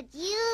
but you